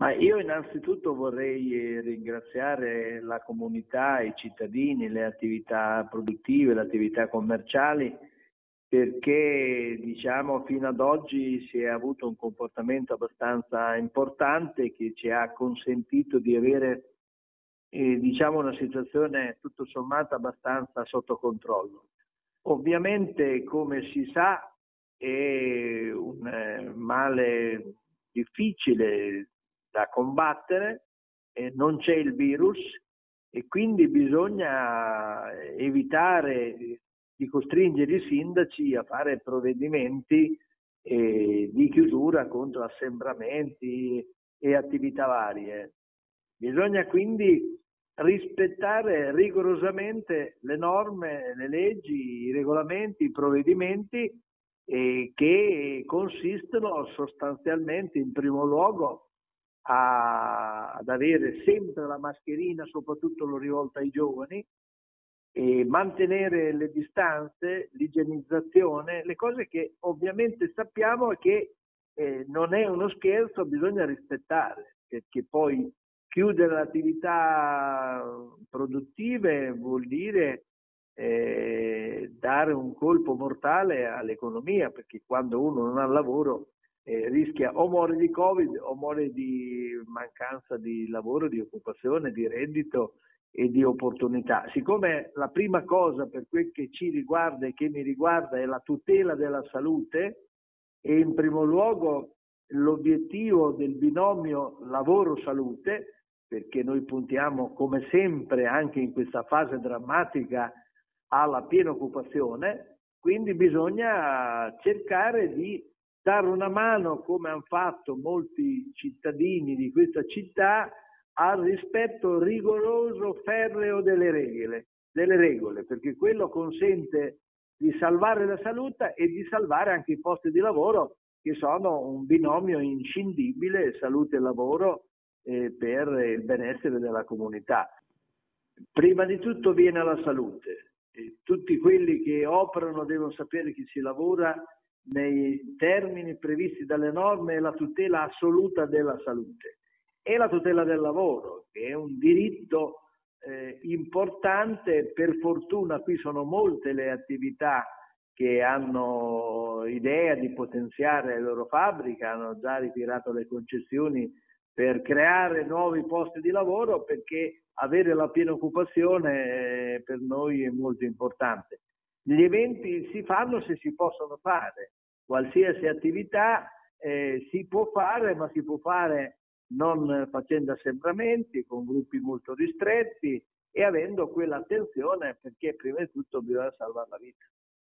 Ma io innanzitutto vorrei eh, ringraziare la comunità, i cittadini, le attività produttive, le attività commerciali, perché diciamo fino ad oggi si è avuto un comportamento abbastanza importante che ci ha consentito di avere eh, diciamo una situazione tutto sommato abbastanza sotto controllo. Ovviamente come si sa è un eh, male difficile da combattere, eh, non c'è il virus e quindi bisogna evitare di costringere i sindaci a fare provvedimenti eh, di chiusura contro assembramenti e attività varie. Bisogna quindi rispettare rigorosamente le norme, le leggi, i regolamenti, i provvedimenti eh, che consistono sostanzialmente in primo luogo a, ad avere sempre la mascherina, soprattutto lo rivolta ai giovani, e mantenere le distanze, l'igienizzazione, le cose che ovviamente sappiamo che eh, non è uno scherzo, bisogna rispettare, perché poi chiudere le attività produttive vuol dire eh, dare un colpo mortale all'economia, perché quando uno non ha lavoro eh, rischia o muore di Covid o muore di mancanza di lavoro, di occupazione, di reddito e di opportunità. Siccome la prima cosa per quel che ci riguarda e che mi riguarda è la tutela della salute e in primo luogo l'obiettivo del binomio lavoro-salute, perché noi puntiamo come sempre anche in questa fase drammatica alla piena occupazione, quindi bisogna cercare di dare una mano, come hanno fatto molti cittadini di questa città, al rispetto rigoroso, ferreo delle regole, delle regole, perché quello consente di salvare la salute e di salvare anche i posti di lavoro che sono un binomio inscindibile, salute e lavoro, eh, per il benessere della comunità. Prima di tutto viene la salute. E tutti quelli che operano devono sapere che si lavora nei termini previsti dalle norme e la tutela assoluta della salute e la tutela del lavoro, che è un diritto eh, importante, per fortuna qui sono molte le attività che hanno idea di potenziare le loro fabbriche, hanno già ritirato le concessioni per creare nuovi posti di lavoro perché avere la piena occupazione eh, per noi è molto importante. Gli eventi si fanno se si possono fare, qualsiasi attività eh, si può fare, ma si può fare non facendo assembramenti, con gruppi molto ristretti e avendo quell'attenzione perché prima di tutto bisogna salvare la vita.